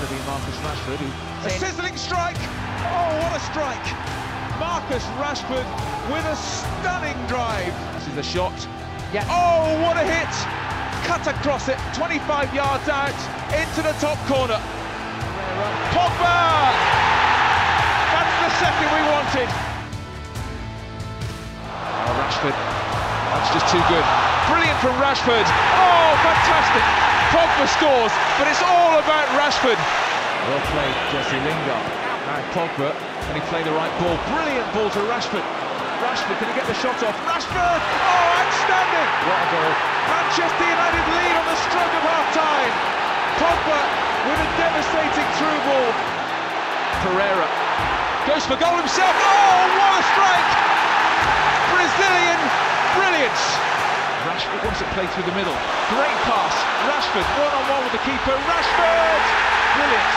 Rashford. Who... A sizzling strike! Oh, what a strike! Marcus Rashford with a stunning drive. This is a shot. Yeah. Oh, what a hit! Cut across it, 25 yards out, into the top corner. Pogba! That's the second we wanted. Oh, Rashford. That's just too good. Brilliant from Rashford. Oh, fantastic. Pogba scores, but it's all about Rashford. Well played, Jesse Lingard. Now Pogba, and he played the right ball. Brilliant ball to Rashford. Rashford, can he get the shot off? Rashford! Oh, outstanding! What a goal. Manchester United lead on the stroke of half-time. Pogba with a devastating through ball. Pereira goes for goal himself. Oh, what a strike! Brazilian brilliance. Rashford wants it played through the middle. Great pass. Rashford one-on-one with the keeper. Rashford! Brilliant.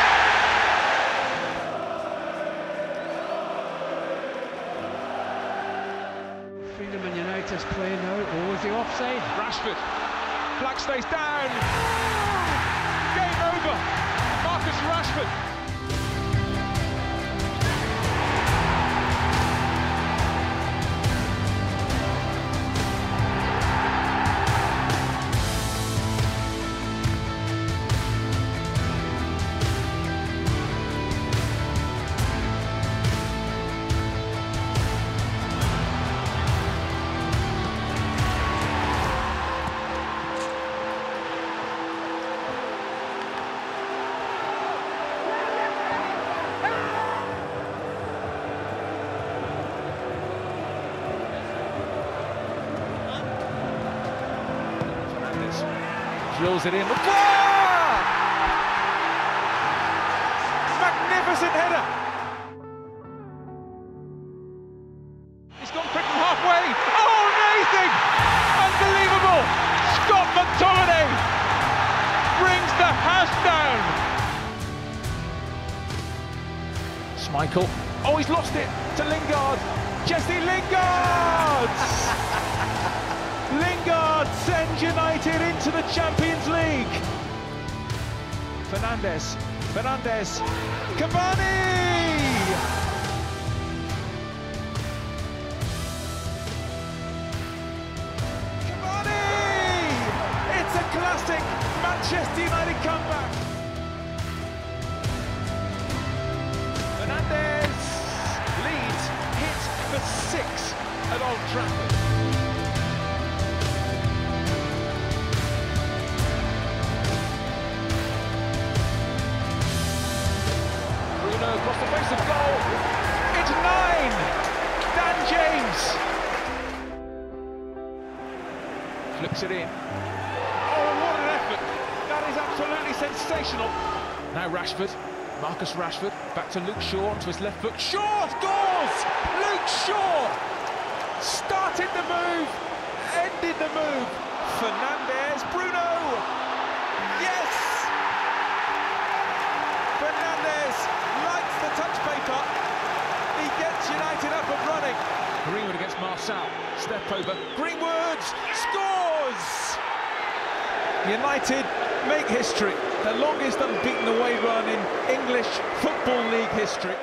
Freedom and United's playing now. Oh, is the offside? Rashford. Black stays down. Drills it in. Magnificent header. He's gone quick from halfway. Oh, amazing! Unbelievable! Scott McTominay brings the house down. Schmeichel. Oh, he's lost it to Lingard. Jesse Lingard! United into the Champions League. Fernandes, Fernandes, Cavani! Cavani! It's a classic Manchester United comeback. Fernandes leads, hit for six at Old Trafford. Across the face of goal. Into nine. Dan James. Flips it in. Oh, what an effort. That is absolutely sensational. Now Rashford. Marcus Rashford. Back to Luke Shaw onto his left foot. Shaw scores! Luke Shaw started the move, ended the move. Fernandes, Bruno. Yes! Fernandes lights the touch paper. He gets United up and running. Greenwood against Marçal. Step over. Greenwood scores! United make history. The longest unbeaten away run in English Football League history.